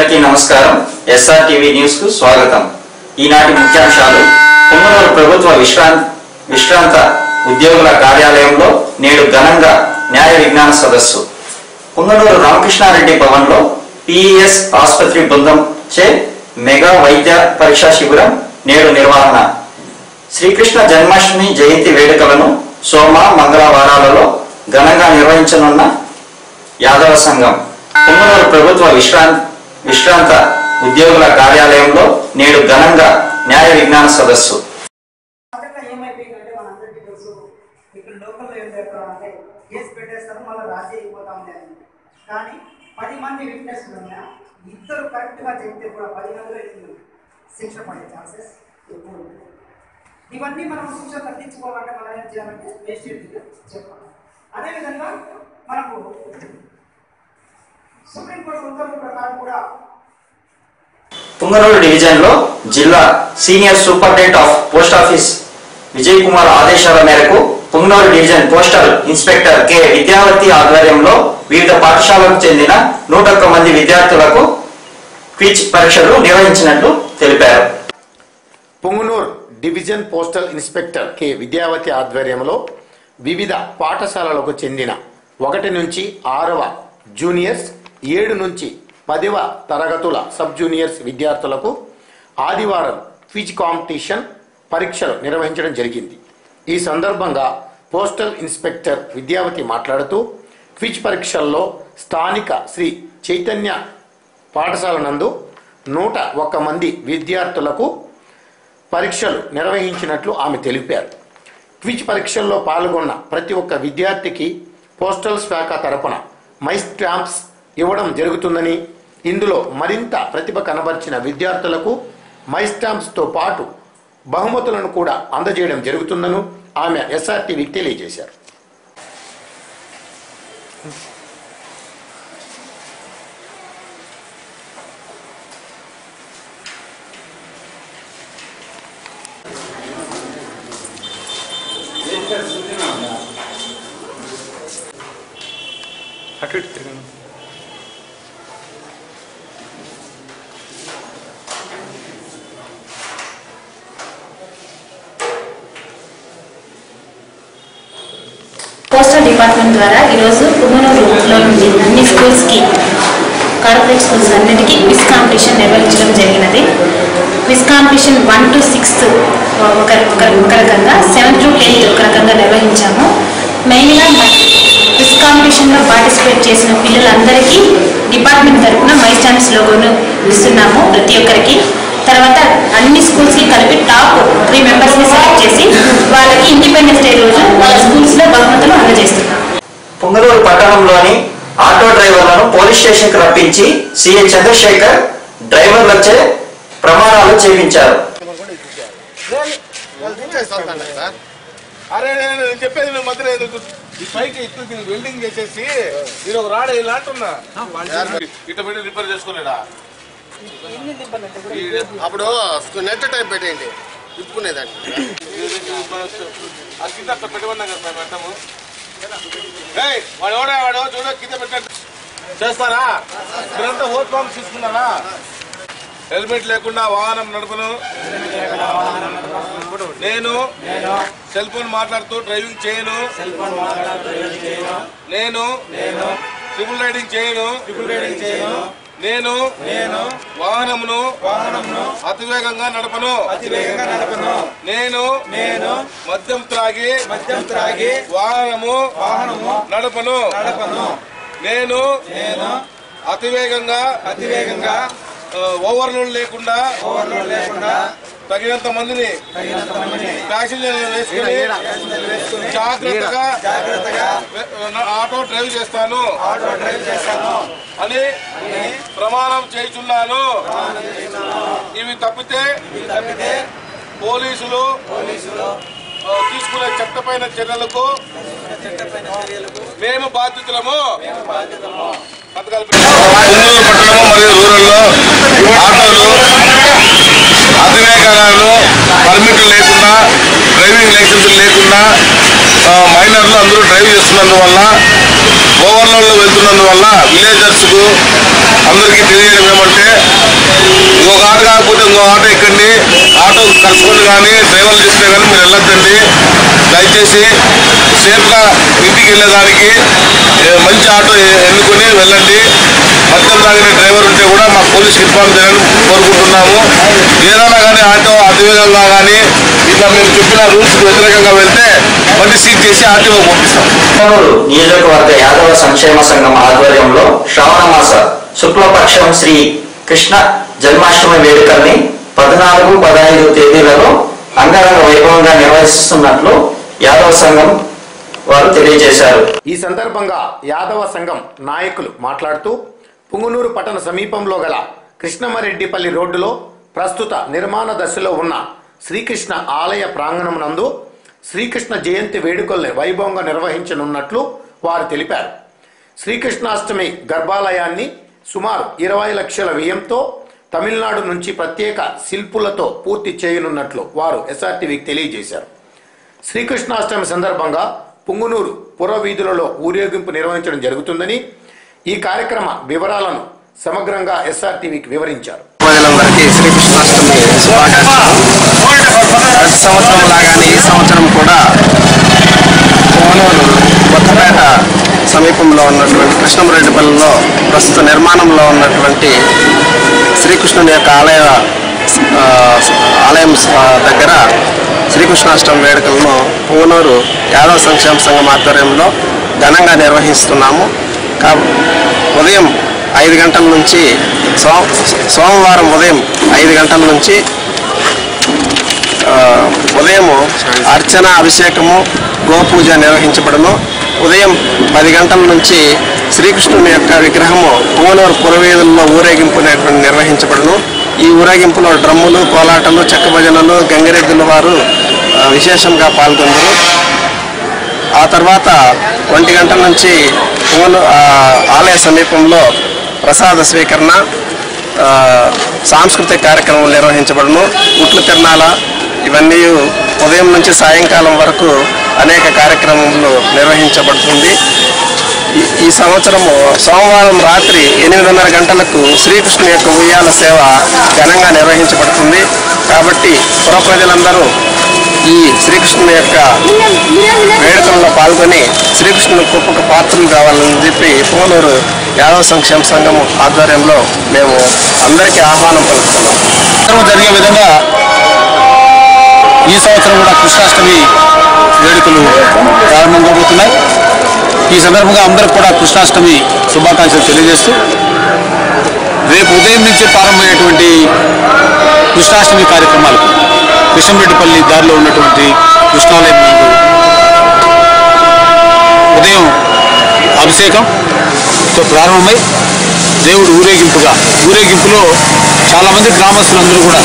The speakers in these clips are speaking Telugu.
అందరికీ నమస్కారం. ఎస్ఆర్ టీవీ న్యూస్కు స్వాగతం. ఈనాటి ముఖ్యాంశాలు. పుంగనూరు ప్రభుత్వ విశ్రాంతి విశ్రాంత ఉద్యోగుల కార్యాలయంలో నేడు ఘనంగా న్యాయ విజ్ఞాన సదస్సు. పుంగనూరు రామకృష్ణారెడ్డి భవన్లో పిఈఎస్ ఆసుపత్రి బృందం చే మెగా వైద్య పరీక్షా శిబిరం నేడు నిర్వహణ. శ్రీకృష్ణ జన్మాష్టమి జయంతి వేడుకలను సోమ మంగళవారాలలో ఘనంగా నిర్వహించనున్న యాదవ సంఘం. పుంగనూరు ప్రభుత్వ విశ్రాంత విశ్రాంత ఉద్యోగుల కార్యాలయంలో నేడు ఘనంగా న్యాయ విజ్ఞాన సదస్సు. సడన్గా ఏమైపోయిందంటే మనందరికీ తెలుసు. ఇక్కడ లోకల్లో ఏం చేస్తారంటే కేసు పెట్టేస్తారు మళ్ళీ రాజీ అయిపోతా ఉంటాయి కానీ పది మంది విట్నెస్ ఉన్నా ఇద్దరు కరెక్ట్గా చెప్తే కూడా పది మందిలో శిక్ష పడే ఛాన్సెస్ ఎక్కువ ఉంటాయి. ఇవన్నీ మనం శిక్ష తగ్గించుకోవాలంటే మనం ఏం చేయాలంటే వేస్టేజ్ చెప్పాలి. అదేవిధంగా మనకు సుప్రీంకోర్టు ఉత్తర్వుల ప్రకారం కూడా పుంగనూరు డివిజన్లో జిల్లా senior superintendent of post office Vijay Kumar ఆదేశాల మేరకు Punganur division postal inspector K. Vidyavathi ఆధ్వర్యంలో వివిధ పాఠశాలకు చెందిన నూట ఒక్క మంది విద్యార్థులకు క్విజ్ పరీక్షలు నిర్వహించినట్లు తెలిపారు. Punganur division postal inspector K. Vidyavathi ఆధ్వర్యంలో వివిధ పాఠశాలలకు చెందిన ఒకటి నుంచి ఆరవ జూనియర్స్ ఏడు నుంచి పదివ తరగతుల సబ్ జూనియర్స్ విద్యార్థులకు ఆదివారం క్విజ్ కాంపిటీషన్ పరీక్షలు నిర్వహించడం జరిగింది. ఈ సందర్భంగా పోస్టల్ ఇన్స్పెక్టర్ విద్యావతి మాట్లాడుతూ క్విజ్ పరీక్షల్లో స్థానిక శ్రీ చైతన్య పాఠశాల నందు నూట ఒక్క మంది విద్యార్థులకు పరీక్షలు నిర్వహించినట్లు ఆమె తెలిపారు. క్విజ్ పరీక్షల్లో పాల్గొన్న ప్రతి ఒక్క విద్యార్థికి పోస్టల్ శాఖ తరపున మై స్టాంప్స్ ఇవ్వడం జరుగుతుందని ఇందులో మరింత ప్రతిభ కనబర్చిన విద్యార్థులకు మైస్టాంప్స్తో పాటు బహుమతులను కూడా అందజేయడం జరుగుతుందను ఆమె ఎస్ఆర్టీవీకి తెలియజేశారు. అటు డిపార్ట్మెంట్ ద్వారా ఈరోజు పుంగనూరులో నుండి అన్ని స్కూల్స్కి కార్పొరేట్ స్కూల్స్ అన్నిటికీ క్విజ్ కాంపిటీషన్ నిర్వహించడం జరిగినది. Quiz competition one to sixth ఒక ఒక ఒక రకంగా సెవెంత్ టు టెన్త్ ఒక రకంగా నిర్వహించాము. మెయిన్గా క్విజ్ కాంపిటీషన్లో పార్టిసిపేట్ చేసిన పిల్లలందరికీ డిపార్ట్మెంట్ తరఫున మై స్టాంప్స్ లోగోను ఇస్తున్నాము. ప్రతి ఒక్కరికి తర్వాత అన్ని స్కూల్స్కి కలిపి టాప్ త్రీ మెంబర్స్ని సెలెక్ట్ చేసి వాళ్ళకి ఇండిపెండెన్స్ డే రోజు వాళ్ళ స్కూల్స్లో బహుమతులు అందజేస్తున్నాం పుంగనూరు పట్టణంలోని ఆటో డ్రైవర్లను పోలీస్ స్టేషన్కు రప్పించి సిఐ చంద్రశేఖర్ డ్రైవర్లచే ప్రమాణాలు చేపించారు. అరే నేను నేను చెప్పేది నువ్వు మధ్యలో ఎందుకు? ఈ పైకి ఇట్లా దీన్ని వెల్డింగ్ చేసేసి నేను ఒక రాడ ఇలా అంటున్నా. ఇట్లా పెట్టి రిపేర్ చేసుకోలేడా అప్పుడు నెట్ టైం పెట్టేయండి. తిప్పుకునేదాన్ని కింద అట్లా పెట్టమన్నా కదా మేము వాడు ఎవడా వాడు? చూడ కింద పెట్టండి. చేస్తారా? మీరంతా ఓట్ ఫామ్స్ తీసుకున్నారా? హెల్మెట్ లేకుండా వాహనం నడపను. నేను సెల్ ఫోన్ మాట్లాడుతూ డ్రైవింగ్ చేయను. నేను ట్రిపుల్ రైడింగ్ చేయను. నేను నేను వాహనమును వాహనమును అతివేగంగా నడపను. అతివేగంగా నడపను. నేను నేను మద్యం త్రాగి మద్యం త్రాగి వాహనము వాహనము నడపను. నడపను. నేను నేను అతివేగంగా అతివేగంగా ఓవర్లోడ్ లేకుండా ఓవర్లోడ్ లేకుండా తగినంత మందిని ప్యాసింజర్లు వేసుకుని జాగ్రత్తగా జాగ్రత్తగా ఆటో డ్రైవ్ చేస్తాను. ఆటో డ్రైవ్ చేస్తాను. అని ప్రమాణం చేయుచున్నాను. ఇవి తప్పితే తప్పితే పోలీసులు పోలీసులు తీసుకునే చట్టపైన చర్యలకు మేము బాధ్యతలము పథకాలు మరియు రూరల్లో ఆటోలు అతివేగాలు పర్మిట్లు లేకుండా డ్రైవింగ్ లైసెన్సులు లేకుండా ఆ, మైనర్లు అందరూ డ్రైవ్ చేస్తున్నందువల్ల ఓవర్లోడ్లో వెళ్తున్నందువల్ల విలేజర్స్కు అందరికీ తెలియడం ఏమంటే ఇంకొక ఆట కాకపోతే ఇంకో ఆటో ఎక్కండి ఆటో కలుసుకొని కానీ డ్రైవర్లు చేస్తే కానీ మీరు వెళ్ళొద్దండి. దయచేసి సేఫ్గా ఇంటికి వెళ్ళేదానికి మంచి ఆటో ఎన్నుకొని వెళ్ళండి. మద్యం తాగిన డ్రైవర్ ఉంటే కూడా మా పోలీస్ ఇన్ఫార్మ్ చేయాలని కోరుకుంటున్నాము. ఏదైనా కానీ ఆటో అతివేగంగా కానీ ఇట్లా మీరు చెప్పిన రూల్స్ వ్యతిరేకంగా వెళ్తే బండి సీజ్ చేసి ఆర్టీఓ పంపిస్తాం. నియోజకవర్గ యాదవ సంక్షేమ సంఘం ఆధ్వర్యంలో శ్రావణ మాస శుక్లపక్షం శ్రీ కృష్ణ జన్మాష్టమి వేడుకల్ని పద్నాలుగు పదహైదు తేదీలలో అంగరంగ వైభవంగా నిర్వహిస్తున్నట్లు యాదవ సంఘం వారు తెలియజేశారు. ఈ సందర్భంగా యాదవ సంఘం నాయకులు మాట్లాడుతూ పుంగునూరు పట్టణ సమీపంలో గల కృష్ణమరెడ్డిపల్లి రోడ్డులో ప్రస్తుత నిర్మాణ దశలో ఉన్న శ్రీకృష్ణ ఆలయ ప్రాంగణం నందు శ్రీకృష్ణ జయంతి వేడుకల్ని వైభవంగా నిర్వహించనున్నట్లు వారు తెలిపారు. శ్రీకృష్ణాష్టమి గర్భాలయాన్ని సుమారు ఇరవై లక్షల వ్యయంతో తమిళనాడు నుంచి ప్రత్యేక శిల్పులతో పూర్తి చేయనున్నట్లు వారు ఎస్ఆర్టీవీకి తెలియజేశారు. శ్రీకృష్ణాష్టమి సందర్భంగా పుంగునూరు పురవీధులలో ఊరేగింపు నిర్వహించడం జరుగుతుందని ఈ కార్యక్రమ వివరాలను సమగ్రంగా ఎస్ఆర్టీవీకి వివరించారు. శ్రీకృష్ణాష్టమి సంవత్సరం లాగానే ఈ సంవత్సరం కూడా కోనూరు కొత్తపేట సమీపంలో ఉన్నటువంటి కృష్ణమరెడ్డిపల్లిలో ప్రస్తుత నిర్మాణంలో ఉన్నటువంటి శ్రీకృష్ణుని యొక్క ఆలయ ఆలయం దగ్గర శ్రీకృష్ణాష్టమి వేడుకలను పువ్వనూరు యాదవ సంక్షేమ సంఘం ఆధ్వర్యంలో ఘనంగా నిర్వహిస్తున్నాము. కా ఉదయం ఐదు గంటల నుంచి సో సోమవారం ఉదయం ఐదు గంటల నుంచి ఉదయము అర్చన అభిషేకము గోపూజ నిర్వహించబడను. ఉదయం పది గంటల నుంచి శ్రీకృష్ణుని యొక్క విగ్రహము పూనూరు పురవేదుల్లో ఊరేగింపు నిర్వహించబడను. ఈ ఊరేగింపులో డ్రమ్ములు కోలాటలు చెక్క భజనలు గంగిరెద్దుల వారు విశేషంగా పాల్గొందరు. ఆ తర్వాత ఒంటి గంటల నుంచి పూను ఆలయ సమీపంలో ప్రసాద స్వీకరణ సాంస్కృతిక కార్యక్రమం నిర్వహించబడను. ఉట్లు తిరణాల ఇవన్నీ ఉదయం నుంచి సాయంకాలం వరకు అనేక కార్యక్రమంలో నిర్వహించబడుతుంది. ఈ- సంవత్సరము సోమవారం రాత్రి ఎనిమిదిన్నర గంటలకు శ్రీకృష్ణుని యొక్క ఉయ్యాల సేవ ఘనంగా నిర్వహించబడుతుంది. కాబట్టి పుర ప్రజలందరూ ఈ శ్రీకృష్ణుని యొక్క వేడుకల్లో పాల్గొని శ్రీకృష్ణుని గొప్పకు పాత్రలు కావాలని చెప్పి పోలూరు యాదవ సంక్షేమ సంఘం ఆధ్వర్యంలో మేము అందరికీ ఆహ్వానం పలుకుతున్నాం. జరిగే విధంగా ఈ సంవత్సరం కూడా కృష్ణాష్టమి వేడుకలు ప్రారంభం కాబోతున్నాయి. ఈ సందర్భంగా అందరికి కూడా కృష్ణాష్టమి శుభాకాంక్షలు తెలియజేస్తూ రేపు ఉదయం నుంచి ప్రారంభమయ్యేటువంటి కృష్ణాష్టమి కార్యక్రమాలు కృష్ణంరెడ్డిపల్లి దారిలో ఉన్నటువంటి కృష్ణాలయం నందు ఉదయం అభిషేకంతో ప్రారంభమై దేవుడు ఊరేగింపుగా ఊరేగింపులో చాలా మంది గ్రామస్తులందరూ కూడా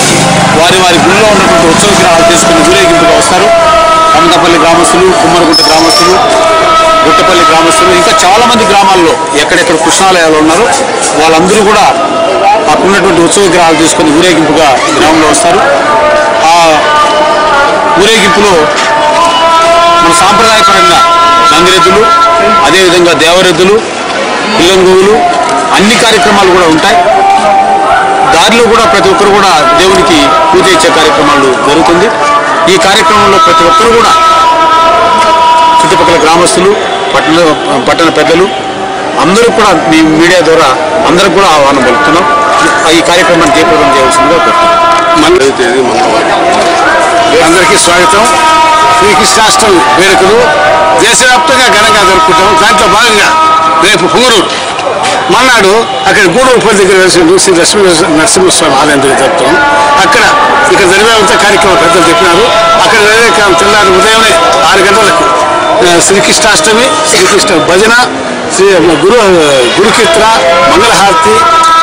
వారి వారి గుళ్ళో ఉన్నటువంటి ఉత్సవ విగ్రహాలు తీసుకుని ఊరేగింపుగా వస్తారు. కమతపల్లి గ్రామస్తులు కుమ్మరగుట్ట గ్రామస్తులు గుట్టపల్లి గ్రామస్తులు ఇంకా చాలా మంది గ్రామాల్లో ఎక్కడెక్కడ కృష్ణాలయాలు ఉన్నారో వాళ్ళందరూ కూడా అక్కడున్నటువంటి ఉత్సవ విగ్రహాలు తీసుకొని ఊరేగింపుగా గ్రామంలో వస్తారు. ఆ ఊరేగింపులో మన సాంప్రదాయపరంగా నందిరెద్దులు అదేవిధంగా దేవరెద్దులు పిల్లంగువులు అన్ని కార్యక్రమాలు కూడా ఉంటాయి. దారిలో కూడా ప్రతి ఒక్కరు కూడా దేవునికి పూజ ఇచ్చే కార్యక్రమాలు జరుగుతుంది. ఈ కార్యక్రమంలో ప్రతి ఒక్కరు కూడా చుట్టుపక్కల గ్రామస్తులు పట్టణ పట్టణ పెద్దలు అందరూ కూడా మీ మీడియా ద్వారా అందరికి కూడా ఆహ్వానం పలుకుతున్నాం. ఈ కార్యక్రమాన్ని జయప్రదం చేయాల్సిందిగా అందరికీ స్వాగతం. శ్రీకృష్ణాష్టమి వేడుకలు దేశవ్యాప్తంగా ఘనంగా జరుపుకుంటాం. దాంట్లో భాగంగా రేపు పుంగరూరు మన్నాడు అక్కడ గూడూరు పది దగ్గర శ్రీ లక్ష్మీ నరసింహస్వామి ఆలయం దగ్గర జరుపుతాం అక్కడ ఇక్కడ జరిగేంత కార్యక్రమం పెద్దలు చెప్పినారు. అక్కడ జరిగే తెల్లారి ఉదయమే ఆరు గంటలకు శ్రీకృష్ణాష్టమి శ్రీకృష్ణ భజన శ్రీ గురు గురుకీర్తన మంగళహారతి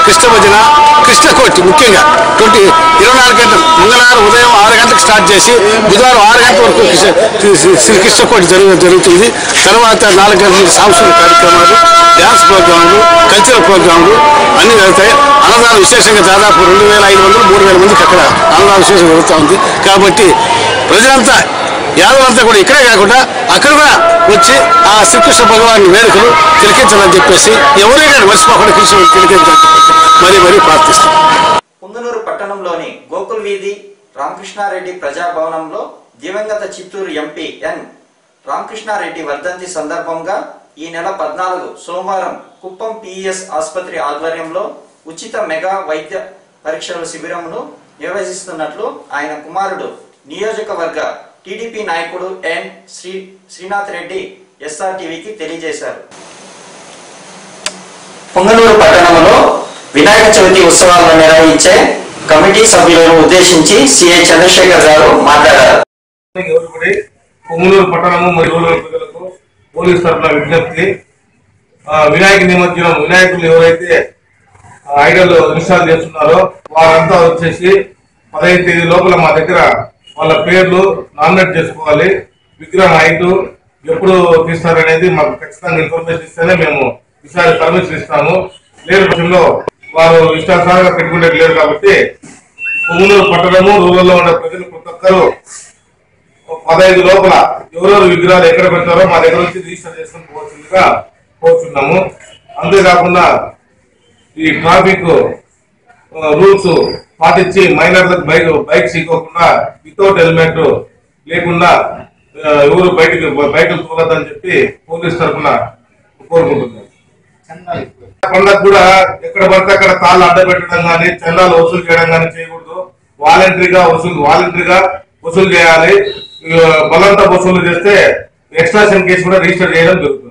కృష్ణ భజన కృష్ణకోటి ముఖ్యంగా ట్వంటీ ఇరవై నాలుగు గంటలు మంగళవారం ఉదయం ఆరు గంటలకు స్టార్ట్ చేసి బుధవారం ఆరు గంటల వరకు శ్రీ- కృష్ణకోటి జరుగు జరుగుతుంది తర్వాత నాలుగు గంటల నుంచి సాంస్కృతిక కార్యక్రమాలు డ్యాన్స్ ప్రోగ్రాములు కల్చరల్ ప్రోగ్రాములు అన్నీ జరుగుతాయి అన్నదానం విశేషంగా దాదాపు రెండు వేల ఐదు వందలు మూడు వేల మందికి అక్కడ అన్నదానం విశేషంగా జరుగుతూ ఉంది కాబట్టి ప్రజలంతా యాదవులంతా కూడా ఇక్కడే కాకుండా అక్కడ కూడా వచ్చి ఆ శ్రీకృష్ణ భగవాన్ వేడుకలు తిలకించాలని చెప్పేసి ఎవరైనా మర్చిపోకుండా కృష్ణుడు తిలకించాలని మరీ మరీ ప్రార్థిస్తాం పుంగనూరు పట్టణంలోని గోకుల్ వీధి రామకృష్ణారెడ్డి ప్రజాభవనంలో దివంగత చిత్తూరు ఎంపీ ఎన్ రామకృష్ణారెడ్డి వర్ధంతి సందర్భంగా ఈ నెల పద్నాలుగు సోమవారం కుప్పం పిఈఎస్ ఆసుపత్రి ఆధ్వర్యంలో ఉచిత మెగా వైద్య పరీక్షల శిబిరమును నిర్వహిస్తున్నట్లు ఆయన కుమారుడు నియోజకవర్గ టీడీపీ నాయకుడు ఎన్ శ్రీ శ్రీనాథ్ రెడ్డి ఎస్ఆర్టీవీకి తెలియజేశారు. పొంగనూరు పట్టణంలో వినాయక చవితి ఉత్సవాలను నిర్వహించే కమిటీ సభ్యులను ఉద్దేశించి సిఐ చంద్రశేఖర్ గారు మాట్లాడారు. పొంగనూరు పట్టణము మరియు ప్రజలకు పోలీస్ తరఫున విజ్ఞప్తి. వినాయక నిమజ్జనం వినాయకులు ఎవరైతే ఐడల్ నిమిషాలు చేస్తున్నారో వారంతా వచ్చేసి పదహైదు తేదీ లోపల మా దగ్గర వాళ్ళ పేర్లు నామినేట్ చేసుకోవాలి. విగ్రహం హైట్ ఎప్పుడు తీస్తారనేది మాకు ఖచ్చితంగా ఇన్ఫర్మేషన్ ఇస్తేనే మేము ఈసారి పర్మిషన్ ఇస్తాము లేని పక్షంలో వారు ఇష్టాసారంగా పెట్టుకుంటే లేరు కాబట్టి పొంగులూరు పట్టణము రూరల్లో ఉండే ప్రజలు ప్రతి ఒక్కరూ పదహైదు లోపల ఎవరెవరు విగ్రహాలు ఎక్కడ పెడతారో మా దగ్గర వచ్చి రిజిస్టర్ చేసుకుని పోవచ్చుగా పోతున్నాము అంతేకాకుండా ఈ ట్రాఫిక్ రూల్స్ పాటించి మైనర్లకు బైక్ బైక్స్ ఇవ్వకుండా వితౌట్ హెల్మెట్ లేకుండా ఎవరు బయటకు బయటకు తోలద్దని చెప్పి పోలీస్ తరఫున కోరుకుంటున్నారు పండగ కూడా ఎక్కడ పడితే అక్కడ తాళ్ళు అడ్డపెట్టడం కానీ చందాలు వసూలు చేయడం కానీ చేయకూడదు. వాలంటరీగా వసూలు వాలంటరీగా వసూలు చేయాలి. బలంతా బలవంత వసూలు చేస్తే ఎక్స్ట్రాషన్ కేసు కూడా రిజిస్టర్ చేయడం జరుగుతుంది.